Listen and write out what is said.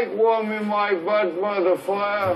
like warming my butt by the fire.